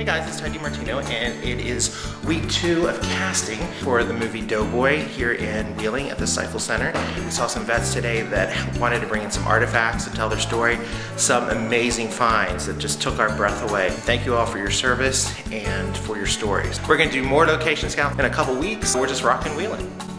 Hey guys, it's Ty Martino, and it is week two of casting for the movie Doughboy here in Wheeling at the Stifel Center. We saw some vets today that wanted to bring in some artifacts to tell their story, some amazing finds that just took our breath away. Thank you all for your service and for your stories. We're gonna do more location scouts in a couple weeks. We're just rocking Wheeling.